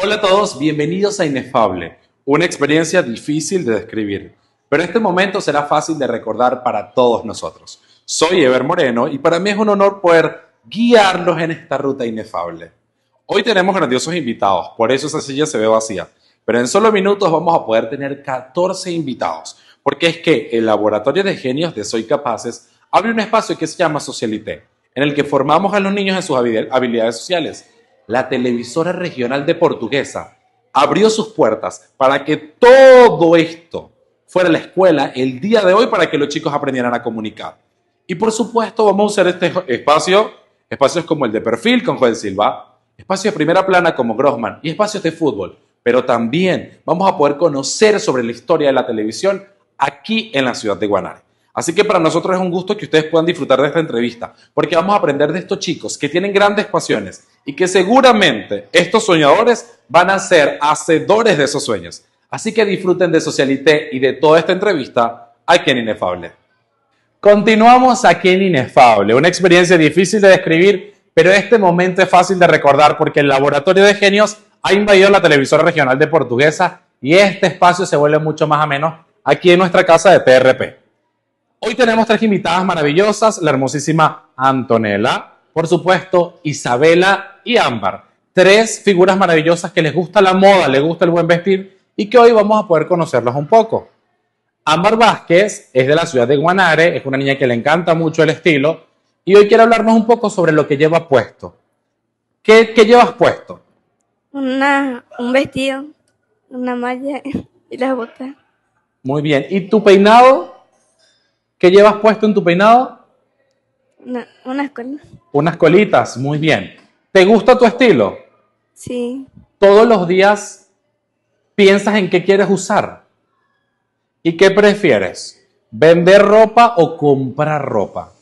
Hola a todos, bienvenidos a Inefable, una experiencia difícil de describir, pero este momento será fácil de recordar para todos nosotros. Soy Ever Moreno y para mí es un honor poder guiarlos en esta ruta inefable. Hoy tenemos grandiosos invitados, por eso esa silla se ve vacía, pero en solo minutos vamos a poder tener 14 invitados, porque es que el Laboratorio de Genios de Soy Capaces abre un espacio que se llama Socialité, en el que formamos a los niños en sus habilidades sociales la televisora regional de Portuguesa abrió sus puertas para que todo esto fuera la escuela el día de hoy para que los chicos aprendieran a comunicar. Y por supuesto vamos a usar este espacio, espacios como el de perfil con Joel Silva, espacios de primera plana como Grossman y espacios de fútbol, pero también vamos a poder conocer sobre la historia de la televisión aquí en la ciudad de Guanare. Así que para nosotros es un gusto que ustedes puedan disfrutar de esta entrevista, porque vamos a aprender de estos chicos que tienen grandes pasiones y que seguramente estos soñadores van a ser hacedores de esos sueños. Así que disfruten de Socialité y de toda esta entrevista aquí en Inefable. Continuamos aquí en Inefable, una experiencia difícil de describir, pero este momento es fácil de recordar porque el Laboratorio de Genios ha invadido la televisora regional de Portuguesa y este espacio se vuelve mucho más ameno aquí en nuestra casa de TRP. Hoy tenemos tres invitadas maravillosas, la hermosísima Antonella, por supuesto, Isabela y Ámbar. Tres figuras maravillosas que les gusta la moda, les gusta el buen vestir y que hoy vamos a poder conocerlas un poco. Ámbar Vázquez es de la ciudad de Guanare, es una niña que le encanta mucho el estilo y hoy quiere hablarnos un poco sobre lo que lleva puesto. ¿Qué, llevas puesto? Una, un vestido, una malla y las botas. Muy bien. ¿Y tu peinado? ¿Qué llevas puesto en tu peinado? unas colitas. Unas colitas, muy bien. ¿Te gusta tu estilo? Sí. Todos los días piensas en qué quieres usar. ¿Y qué prefieres? ¿Vender ropa o comprar ropa?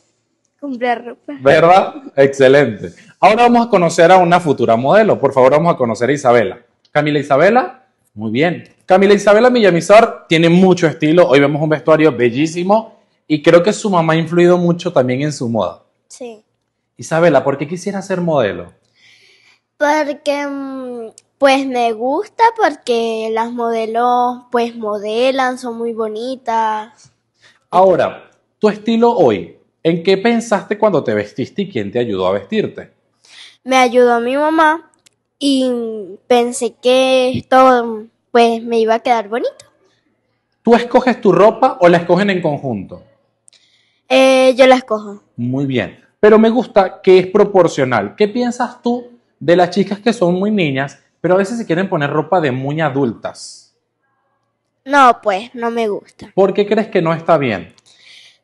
Comprar ropa. ¿Verdad? Excelente. Ahora vamos a conocer a una futura modelo. Por favor, vamos a conocer a Isabela. Camila Isabela, muy bien. Camila Isabela Millamizar tiene mucho estilo. Hoy vemos un vestuario bellísimo y creo que su mamá ha influido mucho también en su moda. Sí. Isabela, ¿por qué quisiera ser modelo? Porque mm, pues me gusta porque las modelos pues modelan, son muy bonitas. Ahora, tu estilo hoy, ¿en qué pensaste cuando te vestiste y quién te ayudó a vestirte? Me ayudó mi mamá y pensé que esto pues me iba a quedar bonito. ¿Tú escoges tu ropa o la escogen en conjunto? Eh, yo la escojo. Muy bien. Pero me gusta que es proporcional. ¿Qué piensas tú de las chicas que son muy niñas, pero a veces se quieren poner ropa de muy adultas? No, pues no me gusta. ¿Por qué crees que no está bien?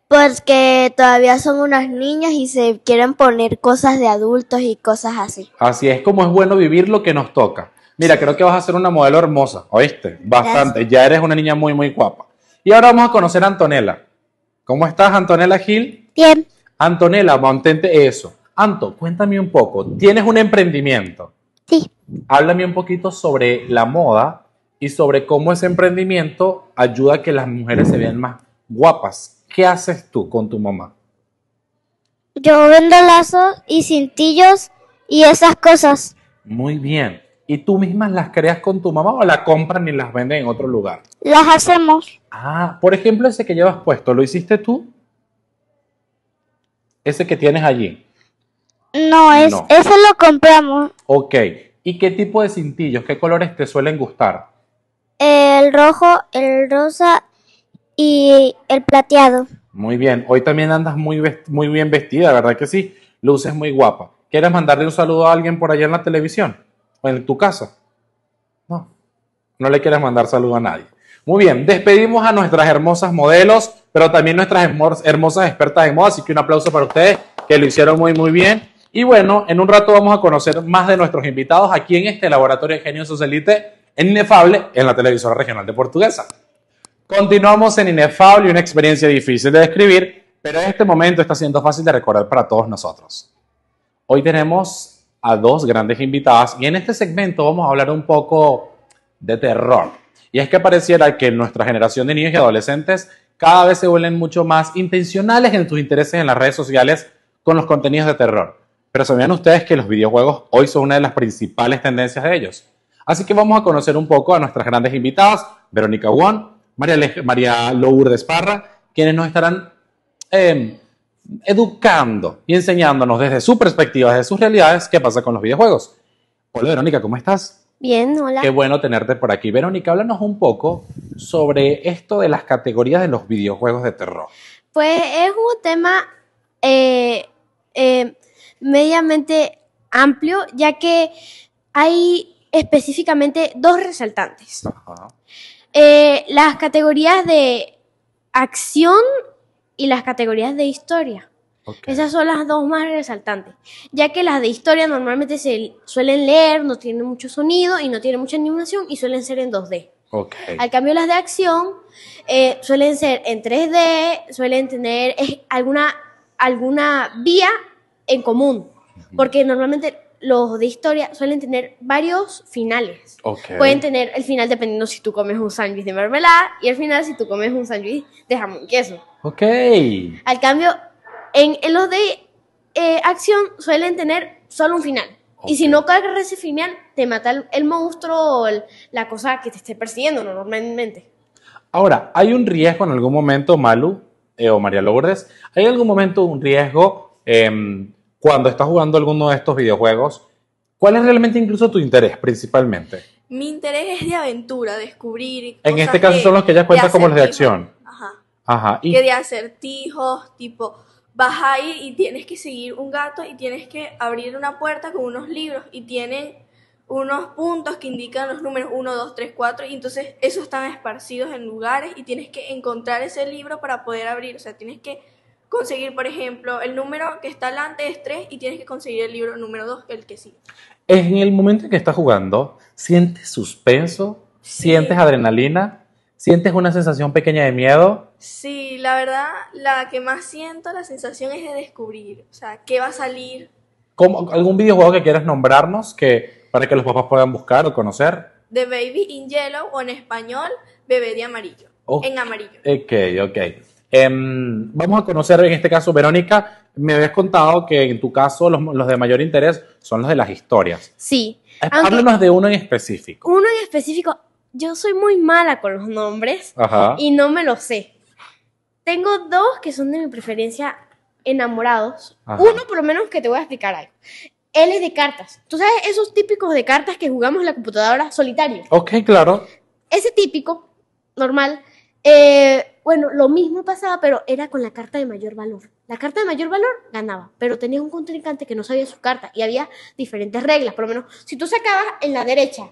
Porque todavía son unas niñas y se quieren poner cosas de adultos y cosas así. Así es como es bueno vivir lo que nos toca. Mira, creo que vas a ser una modelo hermosa, ¿oíste? Bastante. Ya eres una niña muy, muy guapa. Y ahora vamos a conocer a Antonella. ¿Cómo estás, Antonella Gil? Bien. Antonella, mantente eso. Anto, cuéntame un poco. ¿Tienes un emprendimiento? Sí. Háblame un poquito sobre la moda y sobre cómo ese emprendimiento ayuda a que las mujeres se vean más guapas. ¿Qué haces tú con tu mamá? Yo vendo lazos y cintillos y esas cosas. Muy bien y tú mismas las creas con tu mamá o la compran y las venden en otro lugar? Las hacemos. Ah, por ejemplo, ese que llevas puesto, ¿lo hiciste tú? Ese que tienes allí. No, es, ese lo compramos. Ok. ¿Y qué tipo de cintillos, qué colores te suelen gustar? El rojo, el rosa y el plateado. Muy bien. Hoy también andas muy, muy bien vestida, ¿verdad que sí? Luces muy guapa. ¿Quieres mandarle un saludo a alguien por allá en la televisión? En tu casa. No, no le quieres mandar saludo a nadie. Muy bien, despedimos a nuestras hermosas modelos, pero también nuestras hermosas expertas en moda, así que un aplauso para ustedes que lo hicieron muy, muy bien. Y bueno, en un rato vamos a conocer más de nuestros invitados aquí en este Laboratorio de Genio Socialite en Inefable, en la televisora regional de Portuguesa. Continuamos en Inefable, una experiencia difícil de describir, pero en este momento está siendo fácil de recordar para todos nosotros. Hoy tenemos a dos grandes invitadas y en este segmento vamos a hablar un poco de terror. Y es que pareciera que nuestra generación de niños y adolescentes cada vez se vuelven mucho más intencionales en sus intereses en las redes sociales con los contenidos de terror. Pero sabían ustedes que los videojuegos hoy son una de las principales tendencias de ellos. Así que vamos a conocer un poco a nuestras grandes invitadas, Verónica Won, María, María Lourdes Parra, quienes nos estarán eh, educando y enseñándonos desde su perspectiva, desde sus realidades, qué pasa con los videojuegos. Hola Verónica, ¿cómo estás? Bien, hola. Qué bueno tenerte por aquí. Verónica, háblanos un poco sobre esto de las categorías de los videojuegos de terror. Pues es un tema eh, eh, mediamente amplio, ya que hay específicamente dos resaltantes. Ajá. Eh, las categorías de acción y las categorías de historia. ok. Esas son las dos más resaltantes, ya que las de historia normalmente se suelen leer, no tienen mucho sonido y no tienen mucha animación y suelen ser en 2D. Ok. Al cambio, las de acción eh, suelen ser en 3D, suelen tener eh, alguna, alguna vía en común, porque normalmente los de historia suelen tener varios finales. Ok. Pueden tener el final dependiendo si tú comes un sándwich de mermelada y el final si tú comes un sándwich de jamón y queso. Ok. Al cambio, en, en los de eh, acción suelen tener solo un final. Y si no cargas ese final, te mata el, el monstruo o el- la cosa que te esté persiguiendo normalmente. Ahora, ¿hay un riesgo en algún momento, Malu eh, o María Lourdes? ¿Hay algún momento un riesgo em, cuando estás jugando alguno de estos videojuegos? ¿Cuál es realmente incluso tu interés principalmente? Mi interés es de aventura, descubrir. En cosas este caso de- son los que ella cuenta como los de acción. Ajá. Y, Que de acertijos, tipo, vas a ir y tienes que seguir un gato y tienes que abrir una puerta con unos libros y tienen unos puntos que indican los números 1, 2, 3, 4 y entonces esos están esparcidos en lugares y tienes que encontrar ese libro para poder abrir. O sea, tienes que conseguir, por ejemplo, el número que está delante es 3 y tienes que conseguir el libro número 2, el que sigue. en el momento en que estás jugando, ¿sientes suspenso? Sí. ¿Sientes adrenalina? ¿Sientes una sensación pequeña de miedo? Sí, la verdad, la que más siento, la sensación es de descubrir, o sea, qué va a salir. ¿Cómo- ¿Algún videojuego que quieras nombrarnos que, para que los papás puedan buscar o conocer? The Baby in Yellow o en español, Bebé de Amarillo. Oh. En amarillo. Ok, ok. Em, vamos a conocer en este caso, Verónica, me habías contado que en tu caso los, los de mayor interés son los de las historias. Sí. Eh, Aunque- Háblanos de uno en específico. Uno en específico, yo soy muy mala con los nombres Ajá. y no me lo sé. Tengo dos que son de mi preferencia enamorados. Ajá. Uno por lo menos que te voy a explicar algo. Él es de cartas. Tú sabes esos típicos de cartas que jugamos en la computadora solitario. Ok, claro. Ese típico, normal, eh, bueno, lo mismo pasaba, pero era con la carta de mayor valor. La carta de mayor valor ganaba, pero tenía un contrincante que no sabía su carta y había diferentes reglas. Por lo menos, si tú sacabas en la derecha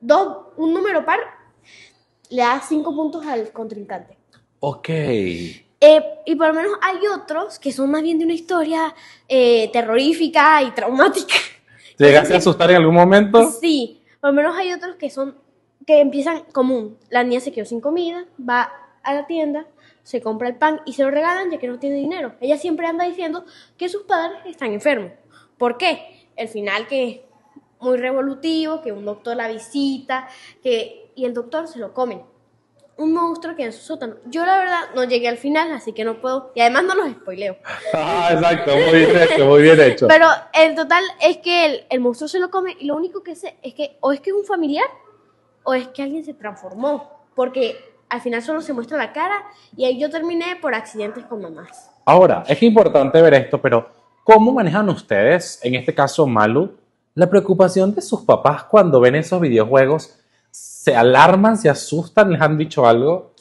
dos, un número par, le das cinco puntos al contrincante. Ok. Eh, y por lo menos hay otros que son más bien de una historia eh, terrorífica y traumática. ¿Te llegaste a asustar en algún momento? Sí, por lo menos hay otros que son que empiezan común. La niña se quedó sin comida, va a la tienda, se compra el pan y se lo regalan ya que no tiene dinero. Ella siempre anda diciendo que sus padres están enfermos. ¿Por qué? El final que muy revolutivo, que un doctor la visita, que y el doctor se lo come. Un monstruo que en su sótano. Yo la verdad no llegué al final, así que no puedo. Y además no los spoileo. Ah, exacto, muy bien hecho, muy bien hecho. Pero el total es que el, el monstruo se lo come y lo único que sé es que o es que es un familiar o es que alguien se transformó. Porque al final solo se muestra la cara y ahí yo terminé por accidentes con mamás. Ahora, es importante ver esto, pero ¿cómo manejan ustedes, en este caso Malu, la preocupación de sus papás cuando ven esos videojuegos? ¿Se alarman, se asustan, les han dicho algo?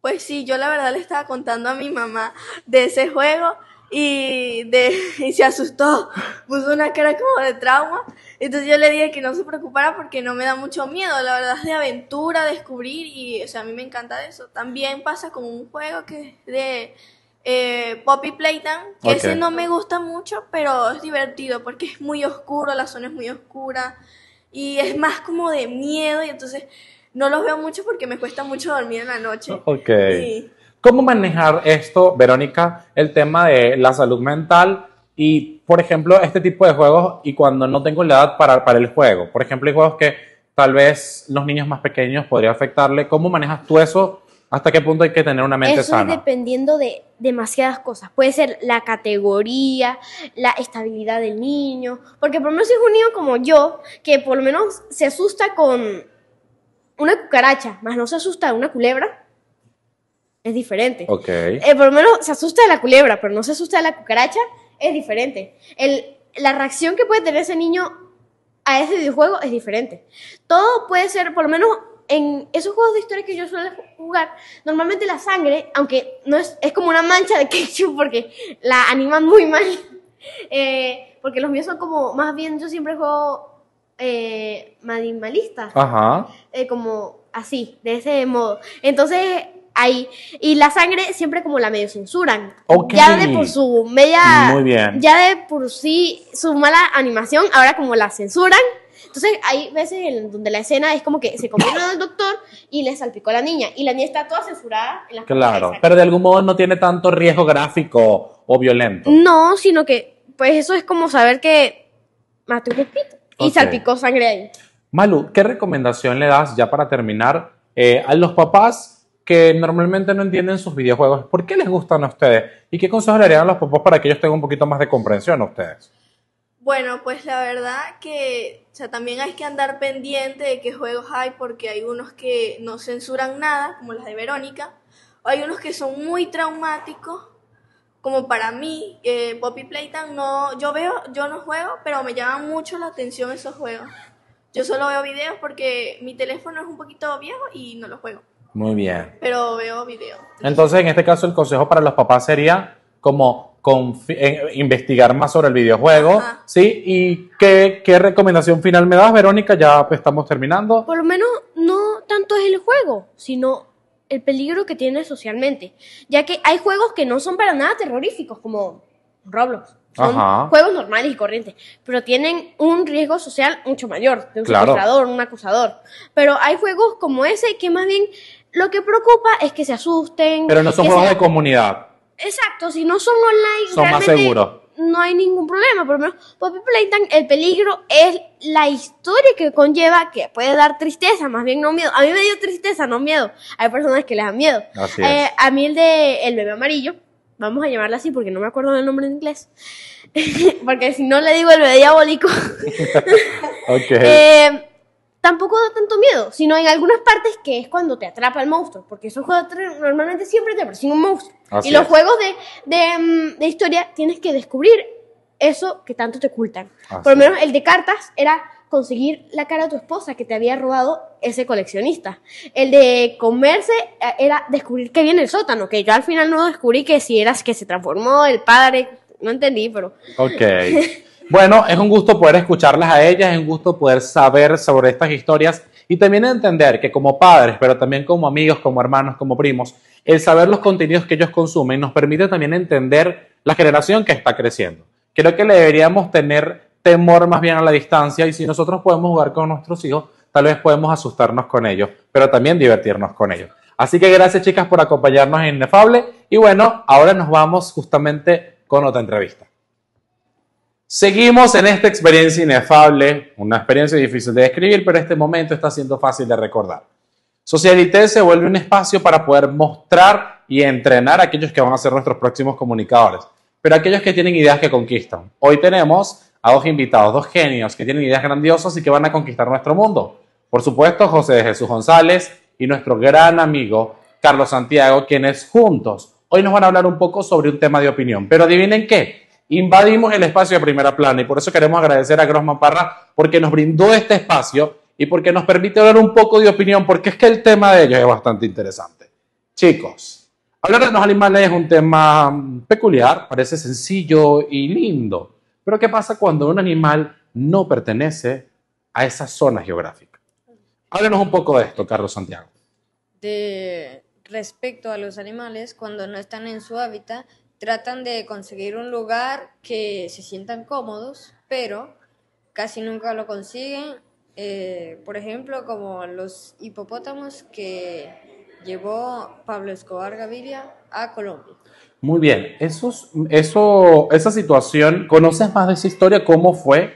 Pues sí, yo la verdad le estaba contando a mi mamá de ese juego y, de, y se asustó, puso una cara como de trauma. Entonces yo le dije que no se preocupara porque no me da mucho miedo, la verdad es de aventura, descubrir y o sea, a mí me encanta eso. También pasa con un juego que es de eh, Poppy Playtime, que ese no me gusta mucho, pero es divertido porque es muy oscuro, la zona es muy oscura y es más como de miedo y entonces no los veo mucho porque me cuesta mucho dormir en la noche. Ok. ¿Cómo manejar esto, Verónica, el tema de la salud mental y, por ejemplo, este tipo de juegos y cuando no tengo la edad para, para el juego? Por ejemplo, hay juegos que tal vez los niños más pequeños podría afectarle. ¿Cómo manejas tú eso ¿Hasta qué punto hay que tener una mente Eso sana? es dependiendo de demasiadas cosas. Puede ser la categoría, la estabilidad del niño. Porque por lo menos si es un niño como yo, que por lo menos se asusta con una cucaracha, más no se asusta de una culebra, es diferente. Ok. Eh, por lo menos se asusta de la culebra, pero no se asusta de la cucaracha, es diferente. El, la reacción que puede tener ese niño a ese videojuego es diferente. Todo puede ser, por lo menos en esos juegos de historia que yo suelo jugar, normalmente la sangre, aunque no es, es como una mancha de ketchup porque la animan muy mal, eh, porque los míos son como, más bien yo siempre juego eh, minimalista Ajá. eh, como así, de ese modo. Entonces, ahí. Y la sangre siempre como la medio censuran. Ya de por su media. Muy bien. Ya de por sí su mala animación, ahora como la censuran. Entonces, hay veces en donde la escena es como que se comieron al doctor y le salpicó a la niña. Y la niña está toda censurada en las Claro. Pero de algún modo no tiene tanto riesgo gráfico o violento. No, sino que, pues eso es como saber que maté un mosquito y salpicó sangre ahí. Malu, ¿qué recomendación le das ya para terminar eh, a los papás que normalmente no entienden sus videojuegos? ¿Por qué les gustan a ustedes? ¿Y qué consejos le harían a los papás para que ellos tengan un poquito más de comprensión a ustedes? Bueno, pues la verdad que o sea, también hay que andar pendiente de qué juegos hay porque hay unos que no censuran nada, como las de Verónica, o hay unos que son muy traumáticos, como para mí, eh, Poppy Playtime no, yo veo, yo no juego, pero me llaman mucho la atención esos juegos. Yo solo veo videos porque mi teléfono es un poquito viejo y no lo juego, Muy bien. pero veo videos. Entonces, en este caso, el consejo para los papás sería como investigar más sobre el videojuego, Ajá. ¿sí? ¿Y qué, qué recomendación final me das, Verónica? Ya pues, estamos terminando. por lo menos no tanto es el juego, sino el peligro que tiene socialmente. Ya que hay juegos que no son para nada terroríficos, como Roblox. Son Ajá. juegos normales y corrientes, pero tienen un riesgo social mucho mayor, de un Claro. secuestrador, un acusador. Pero hay juegos como ese que más bien lo que preocupa es que se asusten. Pero no son juegos se- de comunidad, Exacto, si no son online, son más seguros. no hay ningún problema. Por lo menos, Poppy Playtime, el peligro es la historia que conlleva, que puede dar tristeza, más bien no miedo. A mí me dio tristeza, no miedo. Hay personas que les dan miedo. Así Eh, es. a mí el de El bebé amarillo, vamos a llamarla así porque no me acuerdo del nombre en inglés. porque si no le digo el bebé diabólico, Ok. eh, tampoco da tanto miedo, sino en algunas partes que es cuando te atrapa el monstruo, porque esos juegos normalmente siempre te persiguen un monstruo. Así y los es. juegos de, de, mm, de historia tienes que descubrir eso que tanto te ocultan. Así Por lo menos el de cartas era conseguir la cara de tu esposa que te había robado ese coleccionista. El de comerse eh, era descubrir que viene el sótano, que yo al final no descubrí que si eras que se transformó el padre, no entendí, pero Ok. Bueno, es un gusto poder escucharlas a ellas, es un gusto poder saber sobre estas historias y también entender que como padres, pero también como amigos, como hermanos, como primos, el saber los contenidos que ellos consumen nos permite también entender la generación que está creciendo. Creo que le deberíamos tener temor más bien a la distancia y si nosotros podemos jugar con nuestros hijos, tal vez podemos asustarnos con ellos, pero también divertirnos con ellos. Así que gracias chicas por acompañarnos en Inefable y bueno, ahora nos vamos justamente con otra entrevista. Seguimos en esta experiencia inefable, una experiencia difícil de describir, pero este momento está siendo fácil de recordar. Socialité se vuelve un espacio para poder mostrar y entrenar a aquellos que van a ser nuestros próximos comunicadores, pero aquellos que tienen ideas que conquistan. Hoy tenemos a dos invitados, dos genios que tienen ideas grandiosas y que van a conquistar nuestro mundo. Por supuesto, José de Jesús González y nuestro gran amigo Carlos Santiago, quienes juntos hoy nos van a hablar un poco sobre un tema de opinión. Pero adivinen qué, invadimos el espacio de primera plana y por eso queremos agradecer a Grossman Parra porque nos brindó este espacio y porque nos permite hablar un poco de opinión, porque es que el tema de ellos es bastante interesante. Chicos, hablar de los animales es un tema mm, peculiar, parece sencillo y lindo, pero ¿qué pasa cuando un animal no pertenece a esa zona geográfica? Háblenos un poco de esto, Carlos Santiago. de respecto a los animales, cuando no están en su hábitat, tratan de conseguir un lugar que se sientan cómodos, pero casi nunca lo consiguen. Eh, por ejemplo, como los hipopótamos que llevó Pablo Escobar Gaviria a Colombia. Muy bien, esos, eso, esa situación, ¿conoces más de esa historia? ¿Cómo fue?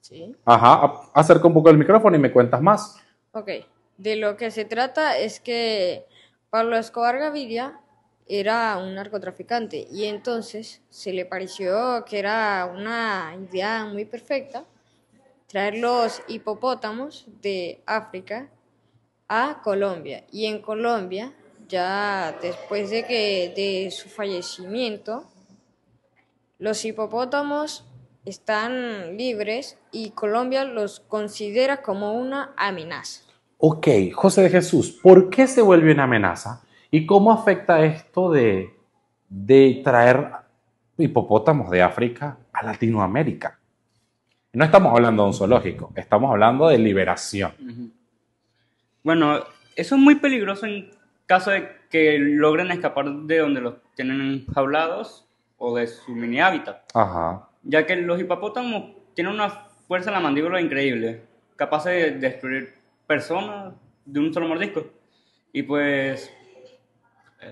¿Sí? Ajá, acerca un poco el micrófono y me cuentas más. Ok. De lo que se trata es que Pablo Escobar Gaviria era un narcotraficante y entonces se le pareció que era una idea muy perfecta traer los hipopótamos de África a Colombia. Y en Colombia, ya después de que de su fallecimiento, los hipopótamos están libres y Colombia los considera como una amenaza. Ok, José de Jesús, ¿por qué se vuelve una amenaza? ¿Y cómo afecta esto de, de traer hipopótamos de África a Latinoamérica? No estamos hablando de un zoológico, estamos hablando de liberación. Bueno, eso es muy peligroso en caso de que logren escapar de donde los tienen jaulados o de su mini hábitat, Ajá. ya que los hipopótamos tienen una fuerza en la mandíbula increíble, capaz de destruir personas de un solo mordisco. Y pues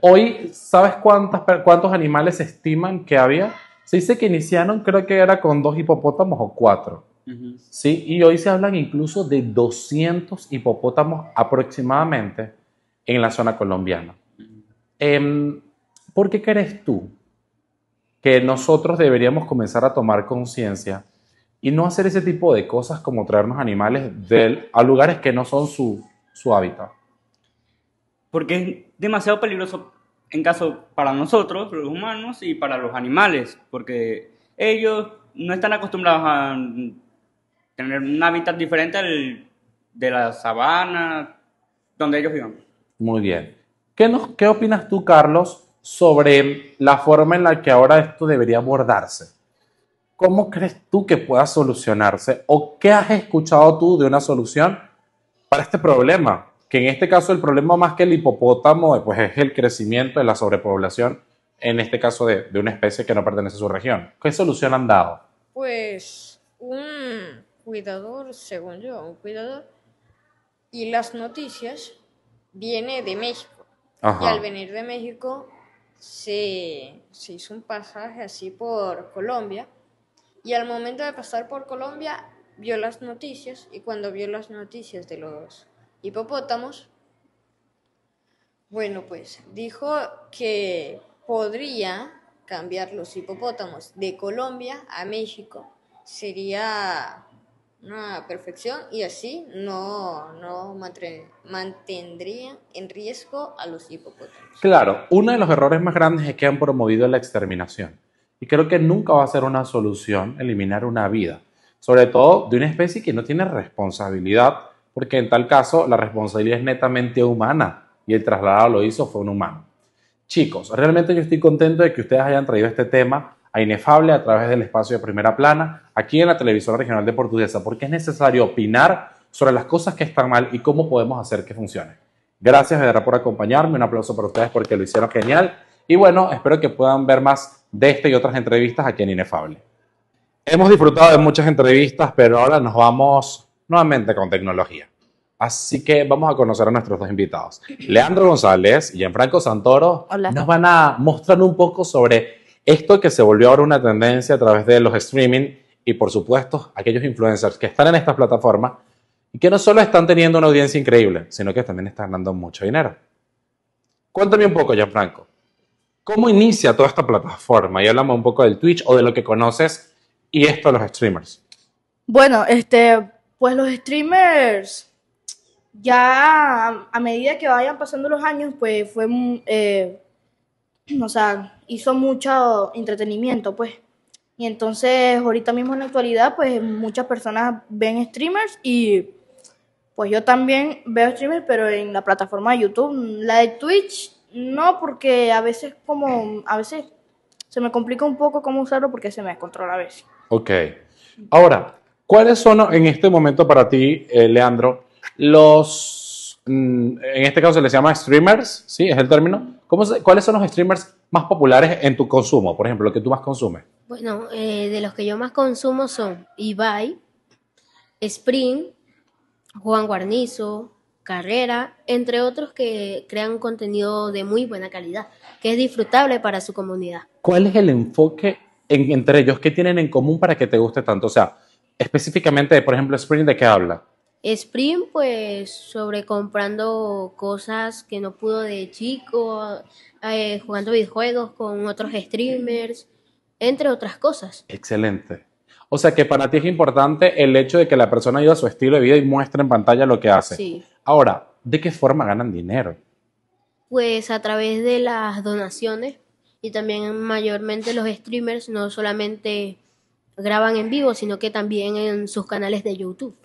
Hoy, ¿sabes cuántas, cuántos animales se estiman que había? Se dice que iniciaron, creo que era con dos hipopótamos o cuatro. Sí, y hoy se hablan incluso de 200 hipopótamos aproximadamente en la zona colombiana. Em, ¿Por qué crees tú que nosotros deberíamos comenzar a tomar conciencia y no hacer ese tipo de cosas como traernos animales a lugares que no son su, su hábitat? porque es demasiado peligroso en caso para nosotros, los humanos, y para los animales, porque ellos no están acostumbrados a tener un hábitat diferente al de la sabana donde ellos vivan. Muy bien. ¿Qué, opinas tú, Carlos, sobre la forma en la que ahora esto debería abordarse? ¿Cómo crees tú que pueda solucionarse? ¿O qué has escuchado tú de una solución para este problema? Que en este caso el problema más que el hipopótamo pues es el crecimiento de la sobrepoblación, en este caso de, de una especie que no pertenece a su región. ¿Qué solución han dado? Pues un cuidador, según yo, un cuidador, y las noticias viene de México. Y al venir de México se, se hizo un pasaje así por Colombia y al momento de pasar por Colombia vio las noticias y cuando vio las noticias de los hipopótamos, bueno, pues dijo que podría cambiar los hipopótamos de Colombia a México. Sería una perfección y así no, no mantendría en riesgo a los hipopótamos. Claro, uno de los errores más grandes es que han promovido la exterminación. Y creo que nunca va a ser una solución eliminar una vida, sobre todo de una especie que no tiene responsabilidad, porque en tal caso la responsabilidad es netamente humana y el traslado lo hizo fue un humano. Chicos, realmente yo estoy contento de que ustedes hayan traído este tema a Inefable a través del espacio de primera plana aquí en la televisora regional de Portuguesa, porque es necesario opinar sobre las cosas que están mal y cómo podemos hacer que funcione. Gracias verdad por acompañarme, un aplauso para ustedes porque lo hicieron genial y bueno, espero que puedan ver más de este y otras entrevistas aquí en Inefable. Hemos disfrutado de muchas entrevistas, pero ahora nos vamos nuevamente con tecnología. Así que vamos a conocer a nuestros dos invitados. Leandro González y Gianfranco Santoro Hola. nos van a mostrar un poco sobre esto que se volvió ahora una tendencia a través de los streaming y por supuesto aquellos influencers que están en estas plataformas y que no solo están teniendo una audiencia increíble, sino que también están ganando mucho dinero. Cuéntame un poco, Gianfranco. ¿Cómo inicia toda esta plataforma? Y hablamos un poco del Twitch o de lo que conoces y esto de los streamers. Bueno, este, pues los streamers, ya a, medida que vayan pasando los años, pues fue, mm, eh, o sea, hizo mucho entretenimiento, pues. Y entonces, ahorita mismo en la actualidad, pues muchas personas ven streamers y pues yo también veo streamers, pero en la plataforma de YouTube. La de Twitch, no, porque a veces como, a veces se me complica un poco cómo usarlo porque se me descontrola a veces. Ok. Ahora, ¿cuáles son en este momento para ti, eh, Leandro, los, mm, en este caso se les llama streamers, ¿sí? Es el término. ¿Cómo se- ¿Cuáles son los streamers más populares en tu consumo? Por ejemplo, lo que tú más consumes. Bueno, eh, de los que yo más consumo son Ibai, Spring, Juan Guarnizo, Carrera, entre otros que crean contenido de muy buena calidad, que es disfrutable para su comunidad. ¿Cuál es el enfoque en- entre ellos? ¿Qué tienen en común para que te guste tanto? O sea, específicamente, por ejemplo, Spring, ¿de qué habla? Spring, pues, sobre comprando cosas que no pudo de chico, eh, jugando videojuegos con otros streamers, entre otras cosas. Excelente. O sea que para ti es importante el hecho de que la persona ayude a su estilo de vida y muestre en pantalla lo que hace. Sí. Ahora, ¿de qué forma ganan dinero? Pues a través de las donaciones y también mayormente los streamers no solamente graban en vivo, sino que también en sus canales de YouTube.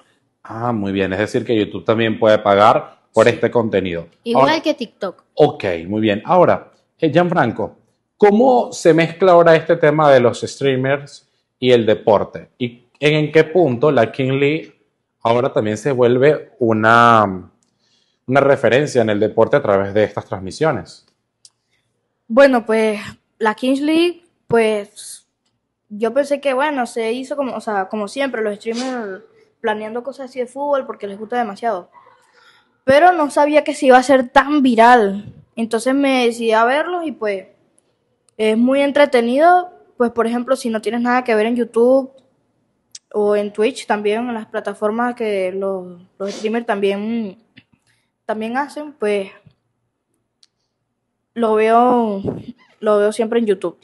Ah, muy bien. Es decir, que YouTube también puede pagar por este contenido. Igual Ahora- que TikTok. Ok, muy bien. Ahora, eh, Gianfranco, ¿cómo se mezcla ahora este tema de los streamers y el deporte? ¿Y en, en qué punto la King League ahora también se vuelve una, una referencia en el deporte a través de estas transmisiones? Bueno, pues la Kings League, pues yo pensé que, bueno, se hizo como, o sea, como siempre, los streamers planeando cosas así de fútbol porque les gusta demasiado. Pero no sabía que se iba a hacer tan viral. Entonces me decidí a verlos y pues es muy entretenido. Pues por ejemplo, si no tienes nada que ver en YouTube o en Twitch también, en las plataformas que los, los streamers también, también hacen, pues lo veo, lo veo siempre en YouTube.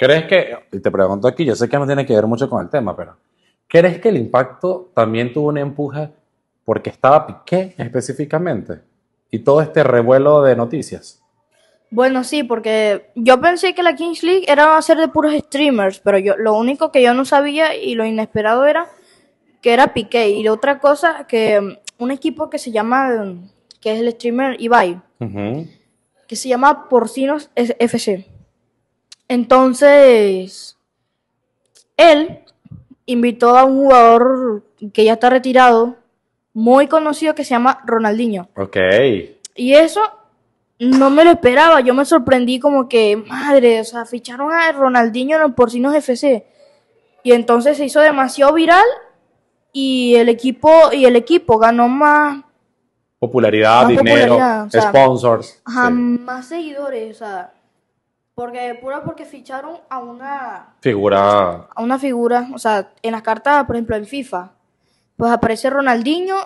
¿Crees que, y te pregunto aquí, yo sé que no tiene que ver mucho con el tema, pero ¿crees que el impacto también tuvo un empuje porque estaba Piqué específicamente? Y todo este revuelo de noticias. Bueno, sí, porque yo pensé que la Kings League era hacer de puros streamers, pero yo lo único que yo no sabía y lo inesperado era que era Piqué. Y otra cosa, que mm, un equipo que se llama, mm, que es el streamer Ibai, Ujú. que se llama Porcinos FC. Entonces, él invitó a un jugador que ya está retirado, muy conocido, que se llama Ronaldinho. Ok. Y eso no me lo esperaba. Yo me sorprendí como que, madre, o sea, ficharon a Ronaldinho en el Porcinos FC. Y entonces se hizo demasiado viral y el equipo y el equipo ganó más, Popularidad, Más dinero, popularidad, o sea, sponsors. ajá, sí. más seguidores, o sea, porque pura porque ficharon a una Figura. a una figura, o sea, en las cartas, por ejemplo, en FIFA, pues aparece Ronaldinho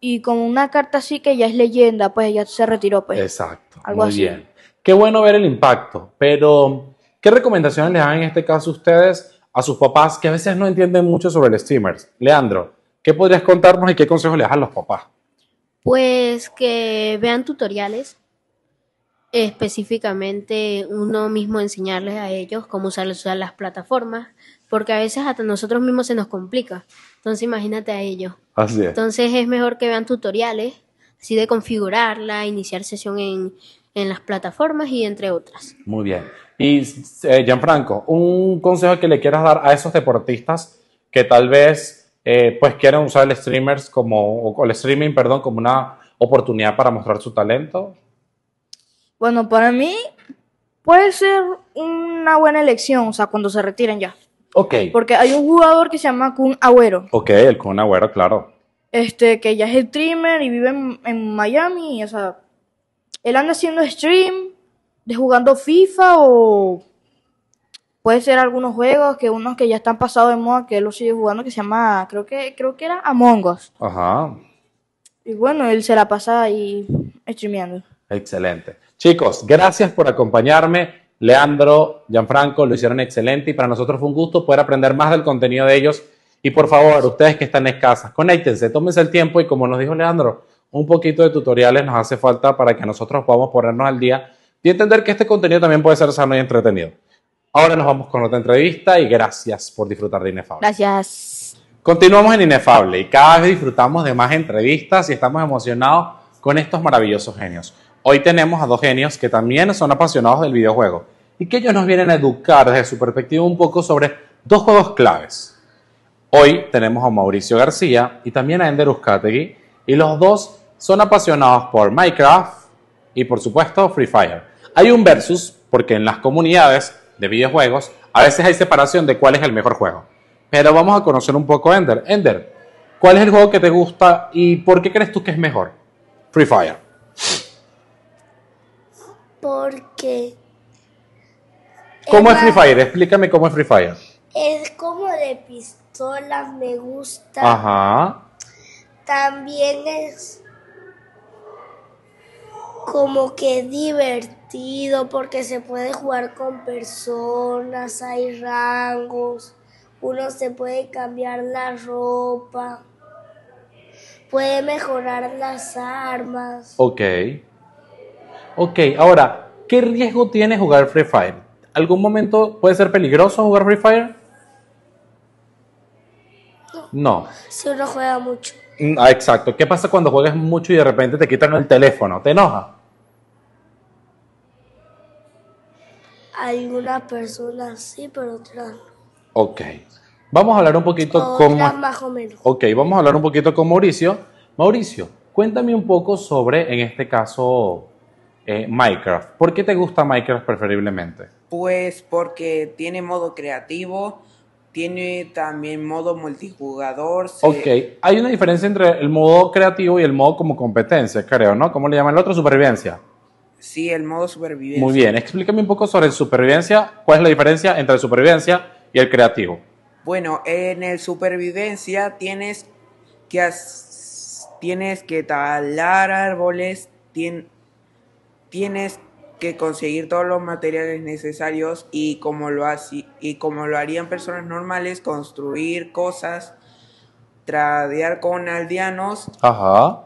y con una carta así que ya es leyenda, pues ya se retiró, pues. Exacto. algo Muy así. bien. Qué bueno ver el impacto, pero ¿qué recomendaciones le dan en este caso ustedes a sus papás que a veces no entienden mucho sobre el streamers? Leandro, ¿qué podrías contarnos y qué consejos le das a los papás? Pues que vean tutoriales, específicamente uno mismo enseñarles a ellos cómo usar, usar las plataformas, porque a veces hasta nosotros mismos se nos complica. Entonces imagínate a ellos. Así es. Entonces es mejor que vean tutoriales, así de configurarla, iniciar sesión en, en las plataformas y entre otras. Muy bien. Y eh, Gianfranco, un consejo que le quieras dar a esos deportistas que tal vez eh, pues quieran usar el streamers como o el streaming, perdón, como una oportunidad para mostrar su talento. Bueno, para mí puede ser una buena elección, o sea, cuando se retiren ya. Ok. Porque hay un jugador que se llama Kun Agüero, Ok, el Kun Agüero, claro. este, que ya es streamer y vive en, en Miami, y, o sea, él anda haciendo stream de jugando FIFA o puede ser algunos juegos que unos que ya están pasados de moda que él lo sigue jugando que se llama, creo que creo que era Among Us. Ajá. Y bueno, él se la pasa ahí streameando. Excelente. Chicos, gracias por acompañarme. Leandro, Gianfranco, lo hicieron excelente y para nosotros fue un gusto poder aprender más del contenido de ellos. Y por favor, ustedes que están en casa, conéctense, tómense el tiempo y como nos dijo Leandro, un poquito de tutoriales nos hace falta para que nosotros podamos ponernos al día y entender que este contenido también puede ser sano y entretenido. Ahora nos vamos con otra entrevista y gracias por disfrutar de Inefable. Gracias. Continuamos en Inefable y cada vez disfrutamos de más entrevistas y estamos emocionados con estos maravillosos genios. Hoy tenemos a dos genios que también son apasionados del videojuego y que ellos nos vienen a educar desde su perspectiva un poco sobre dos juegos claves. Hoy tenemos a Mauricio García y también a Ender Uzcategui y los dos son apasionados por Minecraft y por supuesto Free Fire. Hay un versus porque en las comunidades de videojuegos a veces hay separación de cuál es el mejor juego. Pero vamos a conocer un poco Ender. Ender, ¿cuál es el juego que te gusta y por qué crees tú que es mejor? Free Fire. Porque ¿Cómo es Free Fire? Explícame cómo es Free Fire. es como de pistolas, me gusta. Ajá. también es como que divertido porque se puede jugar con personas, hay rangos, uno se puede cambiar la ropa, puede mejorar las armas. Ok. Ok, ahora, ¿qué riesgo tiene jugar Free Fire? ¿Algún momento puede ser peligroso jugar Free Fire? No. Si uno juega mucho, Mm, Ah, exacto. ¿Qué pasa cuando juegas mucho y de repente te quitan el teléfono? ¿Te enoja? algunas personas sí, pero otras no. Ok. Vamos a hablar un poquito con... Otras más o menos. Ok, vamos a hablar un poquito con Mauricio. Mauricio, cuéntame un poco sobre, en este caso, eh, Minecraft. ¿Por qué te gusta Minecraft preferiblemente? Pues porque tiene modo creativo, tiene también modo multijugador. se- Ok, hay una diferencia entre el modo creativo y el modo como competencia, creo, ¿no? ¿Cómo le llaman el otro? Supervivencia. Sí, el modo supervivencia. Muy bien, explícame un poco sobre supervivencia. ¿Cuál es la diferencia entre supervivencia y el creativo? Bueno, en el supervivencia tienes que tienes que talar árboles, tien- tienes que conseguir todos los materiales necesarios y como lo haci- y como lo harían personas normales, construir cosas, tradear con aldeanos Ajá.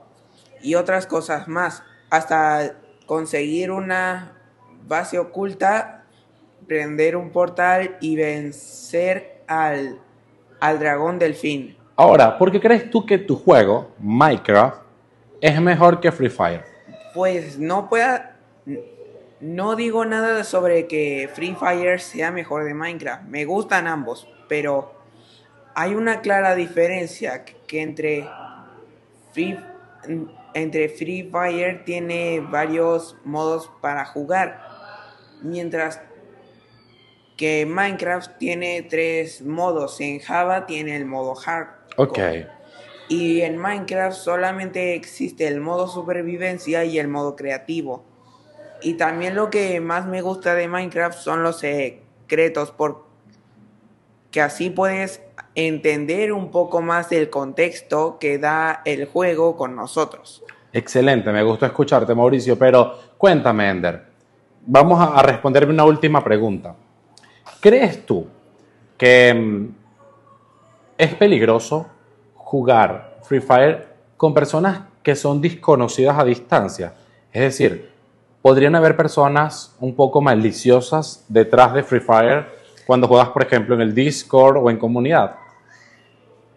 y otras cosas más, hasta conseguir una base oculta, prender un portal y vencer al, al dragón delfín. Ahora, ¿por qué crees tú que tu juego, Minecraft, es mejor que Free Fire? Pues no pueda, no digo nada sobre que Free Fire sea mejor de Minecraft, me gustan ambos, pero hay una clara diferencia que entre Free, entre Free Fire tiene varios modos para jugar, mientras que Minecraft tiene tres modos. En Java tiene el modo hard. Ok. Y en Minecraft solamente existe el modo supervivencia y el modo creativo. Y también lo que más me gusta de Minecraft son los secretos, porque así puedes entender un poco más del contexto que da el juego con nosotros. Excelente, me gustó escucharte, Mauricio, pero cuéntame, Ender. Vamos a a responderme una última pregunta. ¿Crees tú que mm, es peligroso jugar Free Fire con personas que son desconocidas a distancia? Es decir, podrían haber personas un poco maliciosas detrás de Free Fire cuando juegas, por ejemplo, en el Discord o en comunidad.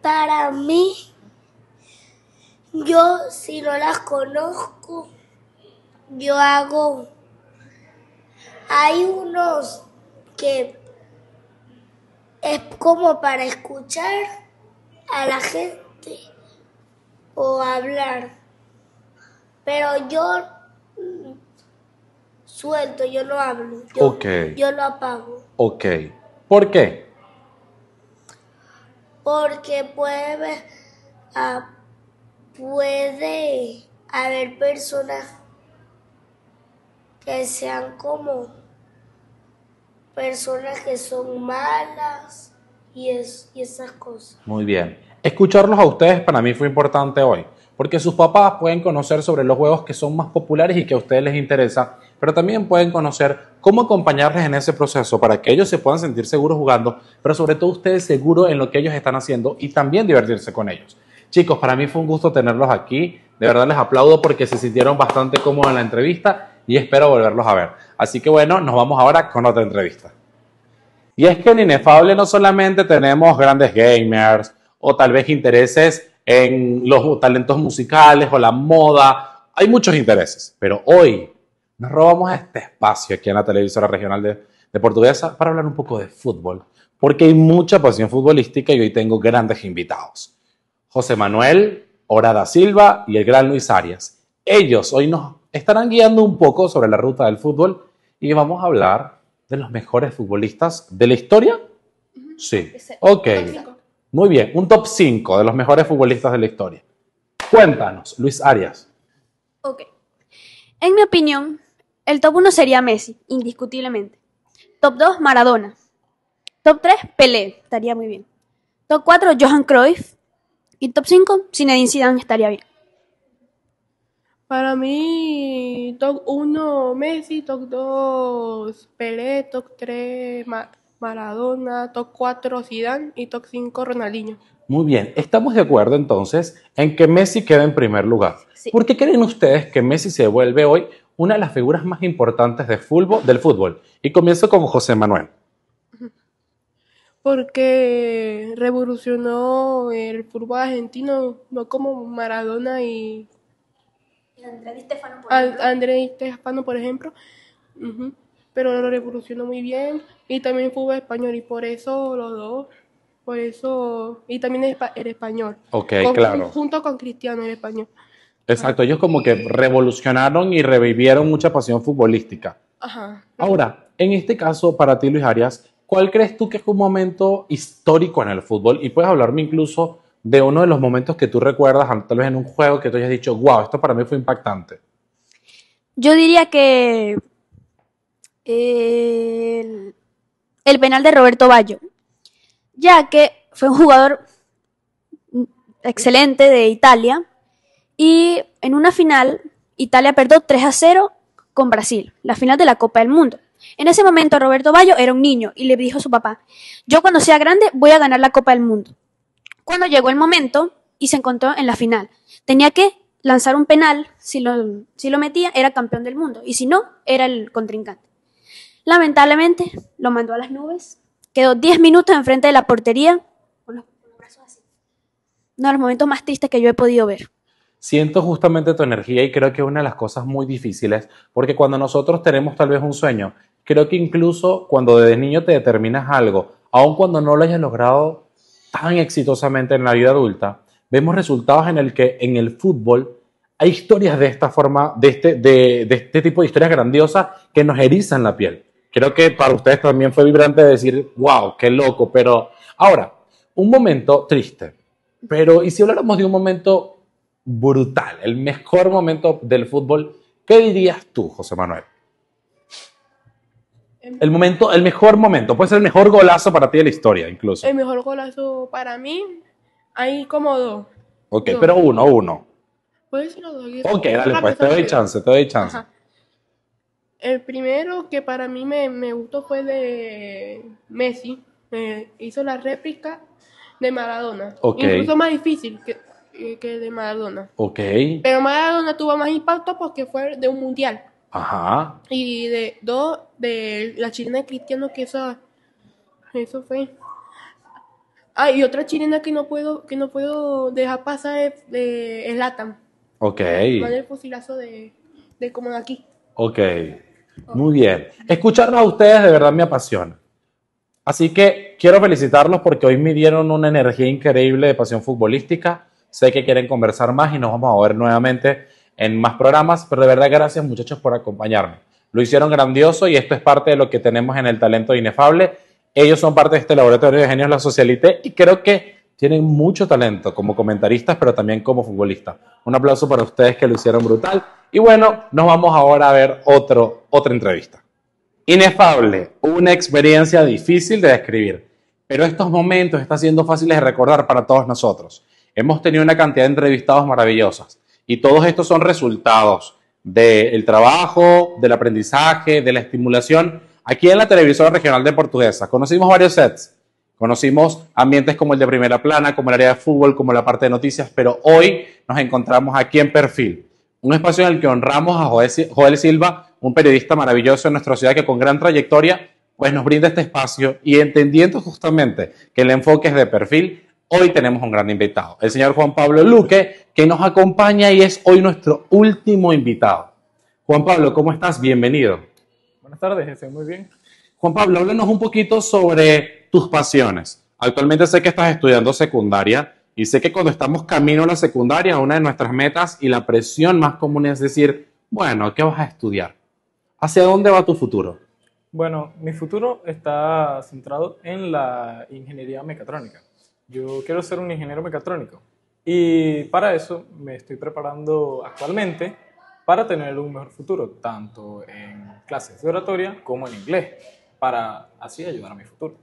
Para mí, yo si no las conozco, yo hago... Hay unos que es como para escuchar a la gente o hablar. Pero yo suelto, yo no hablo. Yo, Ok. yo lo apago. Ok. ¿Por qué? Porque puede, ah, puede haber personas que sean como personas que son malas y, es, y esas cosas. Muy bien. Escucharlos a ustedes para mí fue importante hoy, porque sus papás pueden conocer sobre los juegos que son más populares y que a ustedes les interesa, pero también pueden conocer cómo acompañarles en ese proceso para que ellos se puedan sentir seguros jugando, pero sobre todo ustedes seguros en lo que ellos están haciendo y también divertirse con ellos. Chicos, para mí fue un gusto tenerlos aquí. De verdad les aplaudo porque se sintieron bastante cómodos en la entrevista y espero volverlos a ver. Así que bueno, nos vamos ahora con otra entrevista. Y es que en Inefable no solamente tenemos grandes gamers o tal vez intereses en los talentos musicales o la moda, hay muchos intereses, pero hoy nos robamos este espacio aquí en la televisora regional de, de Portuguesa para hablar un poco de fútbol, porque hay mucha pasión futbolística y hoy tengo grandes invitados. José Manuel, Orada Silva y el gran Luis Arias. Ellos hoy nos estarán guiando un poco sobre la ruta del fútbol y vamos a hablar de los mejores futbolistas de la historia. Sí. Ok. Muy bien, un top 5 de los mejores futbolistas de la historia. Cuéntanos, Luis Arias. Ok. En mi opinión, el top 1 sería Messi, indiscutiblemente. Top 2, Maradona. Top 3, Pelé, estaría muy bien. Top 4, Johan Cruyff. Y top 5, Zinedine Zidane estaría bien. Para mí, top 1 Messi, top 2 Pelé, top 3 Ma- Maradona, top 4 Zidane y top 5 Ronaldinho. Muy bien, estamos de acuerdo entonces en que Messi queda en primer lugar. ¿Por qué creen ustedes que Messi se vuelve hoy una de las figuras más importantes de fútbol, del fútbol? Y comienzo con José Manuel. Porque revolucionó el fútbol argentino, no como Maradona y An- Andrés Di Stefano, por ejemplo. Ujú. Pero lo revolucionó muy bien. Y también fútbol español, y por eso los dos. Por eso. Y también el, espa- el español. Ok, Con- claro. Junto con Cristiano, el español. Exacto, ellos como que revolucionaron y revivieron mucha pasión futbolística. Ajá. Ahora, en este caso, para ti, Luis Arias, ¿cuál crees tú que es un momento histórico en el fútbol? Y puedes hablarme incluso de uno de los momentos que tú recuerdas, tal vez en un juego que tú hayas dicho, wow, esto para mí fue impactante. Yo diría que el, el penal de Roberto Baggio, ya que fue un jugador excelente de Italia y en una final Italia perdió 3 a 0 con Brasil, la final de la Copa del Mundo. En ese momento Roberto Baggio era un niño y le dijo a su papá, yo cuando sea grande voy a ganar la Copa del Mundo. Cuando llegó el momento y se encontró en la final, tenía que lanzar un penal, si lo, metía era campeón del mundo y si no era el contrincante. Lamentablemente lo mandó a las nubes, quedó 10 minutos enfrente de la portería con los. Uno de los momentos más tristes que yo he podido ver. Siento justamente tu energía y creo que es una de las cosas muy difíciles, porque cuando nosotros tenemos tal vez un sueño, creo que incluso cuando desde niño te determinas algo, aun cuando no lo hayas logrado tan exitosamente en la vida adulta, vemos resultados en el que en el fútbol hay historias de esta forma, de este, este tipo de historias grandiosas que nos erizan la piel. Creo que para ustedes también fue vibrante decir, wow, qué loco, pero ahora, un momento triste, pero ¿y si habláramos de un momento brutal, el mejor momento del fútbol, qué dirías tú, José Manuel? El momento, el mejor momento, puede ser el mejor golazo para ti de la historia, incluso. El mejor golazo para mí, hay como dos. Ok, pero uno, uno. ¿Puedes decirlo dos? Ok, dale, pues te doy chance, te doy chance. Ajá. El primero que para mí me, me gustó fue de Messi. Me hizo la réplica de Maradona. Incluso más difícil que, que de Maradona. Ok, Pero Maradona tuvo más impacto porque fue de un mundial. ajá, Y de dos, de la chilena de Cristiano, que esa, eso fue. Ah, y otra chilena que no puedo, que no puedo dejar pasar es de Latam. ok, Más el fusilazo de, de como de aquí. ok. Muy bien. Escucharlos a ustedes de verdad me apasiona. Así que quiero felicitarlos porque hoy me dieron una energía increíble de pasión futbolística. Sé que quieren conversar más y nos vamos a ver nuevamente en más programas, pero de verdad gracias muchachos por acompañarme. Lo hicieron grandioso y esto es parte de lo que tenemos en el talento inefable. Ellos son parte de este laboratorio de genios La Socialité y creo que tienen mucho talento como comentaristas, pero también como futbolistas. Un aplauso para ustedes que lo hicieron brutal. Y bueno, nos vamos ahora a ver otro, otra entrevista. Inefable, una experiencia difícil de describir, pero estos momentos están siendo fáciles de recordar para todos nosotros. Hemos tenido una cantidad de entrevistados maravillosas y todos estos son resultados del trabajo, del aprendizaje, de la estimulación aquí en la televisora regional de Portuguesa. Conocimos varios sets, conocimos ambientes como el de primera plana, como el área de fútbol, como la parte de noticias, pero hoy nos encontramos aquí en Perfil, un espacio en el que honramos a Joel Si- Joel Silva, un periodista maravilloso en nuestra ciudad que con gran trayectoria pues nos brinda este espacio y entendiendo justamente que el enfoque es de perfil, hoy tenemos un gran invitado, el señor Juan Pablo Luque, que nos acompaña y es hoy nuestro último invitado. Juan Pablo, ¿cómo estás? Bienvenido. Buenas tardes, estoy muy bien. Juan Pablo, háblanos un poquito sobre tus pasiones. Actualmente sé que estás estudiando secundaria y sé que cuando estamos camino a la secundaria, una de nuestras metas y la presión más común es decir, bueno, ¿qué vas a estudiar? ¿Hacia dónde va tu futuro? Bueno, mi futuro está centrado en la ingeniería mecatrónica. Yo quiero ser un ingeniero mecatrónico y para eso me estoy preparando actualmente para tener un mejor futuro, tanto en clases de oratoria como en inglés, para así ayudar a mi futuro.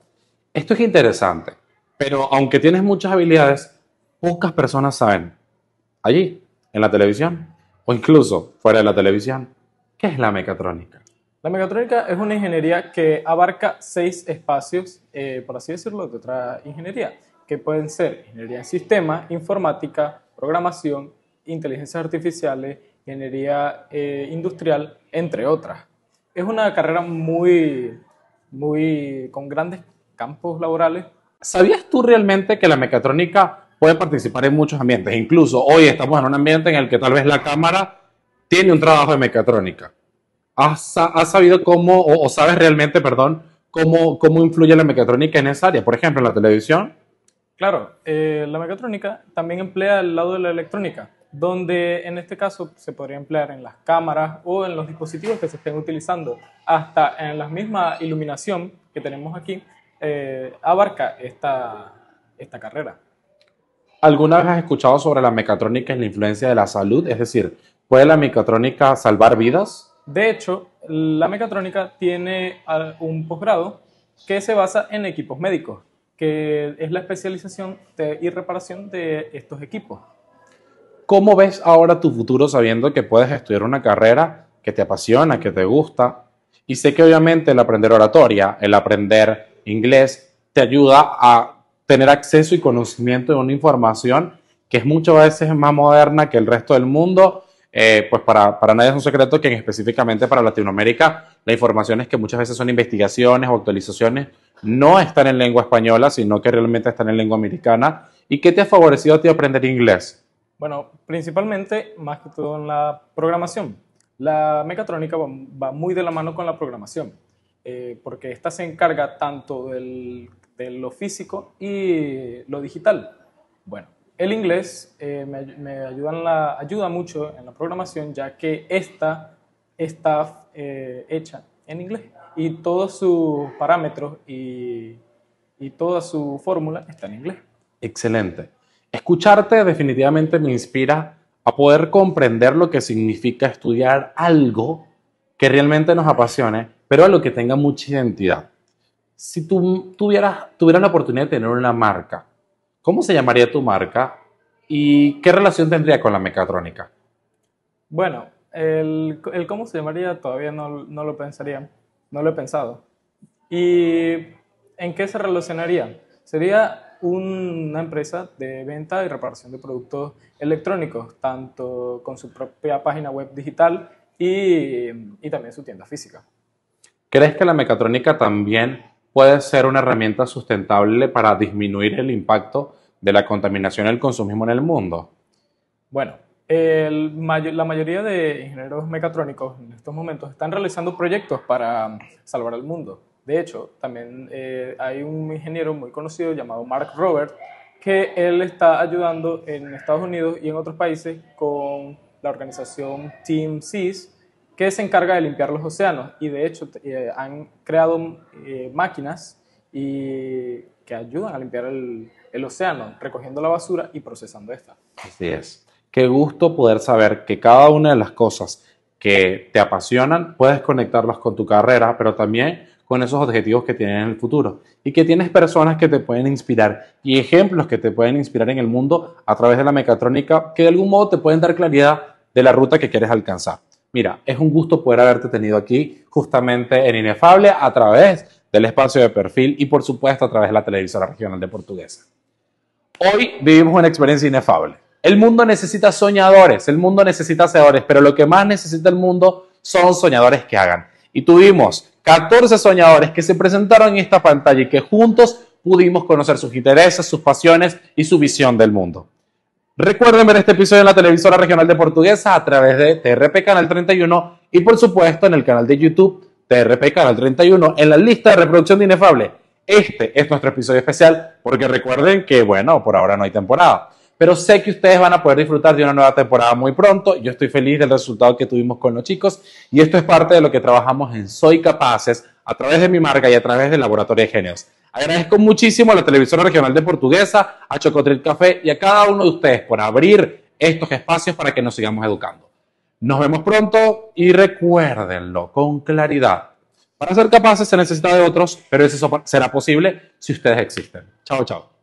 Esto es interesante, pero aunque tienes muchas habilidades, pocas personas saben, allí, en la televisión, o incluso fuera de la televisión, ¿qué es la mecatrónica? La mecatrónica es una ingeniería que abarca seis espacios, eh, por así decirlo, de otra ingeniería, que pueden ser ingeniería en sistema, informática, programación, inteligencias artificiales, ingeniería eh, industrial, entre otras. Es una carrera muy, muy con grandes campos laborales. ¿Sabías tú realmente que la mecatrónica puede participar en muchos ambientes? Incluso hoy estamos en un ambiente en el que tal vez la cámara tiene un trabajo de mecatrónica. ¿Has, has sabido cómo, o, o sabes realmente, perdón, cómo, cómo influye la mecatrónica en esa área? Por ejemplo, en la televisión. Claro, eh, la mecatrónica también emplea el lado de la electrónica, donde en este caso se podría emplear en las cámaras o en los dispositivos que se estén utilizando, hasta en la misma iluminación que tenemos aquí, eh, abarca esta, esta carrera. ¿Alguna vez has escuchado sobre la mecatrónica y la influencia de la salud? Es decir, ¿puede la mecatrónica salvar vidas? De hecho, la mecatrónica tiene un posgrado que se basa en equipos médicos, que es la especialización y reparación de estos equipos. ¿Cómo ves ahora tu futuro sabiendo que puedes estudiar una carrera que te apasiona, que te gusta? Y sé que obviamente el aprender oratoria, el aprender inglés, te ayuda a tener acceso y conocimiento de una información que es muchas veces más moderna que el resto del mundo. Eh, pues para, para nadie es un secreto que específicamente para Latinoamérica la información es que muchas veces son investigaciones o actualizaciones no están en lengua española, sino que realmente están en lengua americana. ¿Y qué te ha favorecido a ti aprender inglés? Bueno, principalmente, más que todo en la programación. La mecatrónica va, muy de la mano con la programación, eh, porque esta se encarga tanto del- de lo físico y lo digital. Bueno, el inglés eh, me, me ayuda, en la- ayuda mucho en la programación, ya que esta está eh, hecha en inglés y todos sus parámetros y, y toda su fórmula está en inglés. Excelente. Escucharte definitivamente me inspira a poder comprender lo que significa estudiar algo que realmente nos apasione, pero algo que tenga mucha identidad. Si tú tuvieras, tuvieras la oportunidad de tener una marca, ¿cómo se llamaría tu marca y qué relación tendría con la mecatrónica? Bueno, el, el cómo se llamaría todavía no, no lo pensaría, no lo he pensado. ¿Y en qué se relacionaría? Sería una empresa de venta y reparación de productos electrónicos, tanto con su propia página web digital y, y también su tienda física. ¿Crees que la mecatrónica también puede ser una herramienta sustentable para disminuir el impacto de la contaminación y el consumismo en el mundo? Bueno, el mayo- la mayoría de ingenieros mecatrónicos en estos momentos están realizando proyectos para salvar al mundo. De hecho, también eh, hay un ingeniero muy conocido llamado Mark Robert que él está ayudando en Estados Unidos y en otros países con la organización Team Seas que se encarga de limpiar los océanos y de hecho eh, han creado eh, máquinas y que ayudan a limpiar el, el océano recogiendo la basura y procesando esta. Así es. Qué gusto poder saber que cada una de las cosas que te apasionan puedes conectarlas con tu carrera, pero también con esos objetivos que tienes en el futuro. Y que tienes personas que te pueden inspirar y ejemplos que te pueden inspirar en el mundo a través de la mecatrónica que de algún modo te pueden dar claridad de la ruta que quieres alcanzar. Mira, es un gusto poder haberte tenido aquí justamente en Inefable a través del espacio de perfil y por supuesto a través de la televisora regional de Portuguesa. Hoy vivimos una experiencia inefable. El mundo necesita soñadores, el mundo necesita hacedores, pero lo que más necesita el mundo son soñadores que hagan. Y tuvimos 14 soñadores que se presentaron en esta pantalla y que juntos pudimos conocer sus intereses, sus pasiones y su visión del mundo. Recuerden ver este episodio en la televisora regional de Portuguesa a través de TRP Canal 31 y por supuesto en el canal de YouTube TRP Canal 31 en la lista de reproducción de Inefable. Este es nuestro episodio especial porque recuerden que, bueno, por ahora no hay temporada. Pero sé que ustedes van a poder disfrutar de una nueva temporada muy pronto. Yo estoy feliz del resultado que tuvimos con los chicos y esto es parte de lo que trabajamos en Soy Capaces a través de mi marca y a través del Laboratorio de Genios. Agradezco muchísimo a la televisora regional de Portuguesa, a Chocotril Café y a cada uno de ustedes por abrir estos espacios para que nos sigamos educando. Nos vemos pronto y recuérdenlo con claridad. Para ser capaces se necesita de otros, pero eso será posible si ustedes existen. Chao, chao.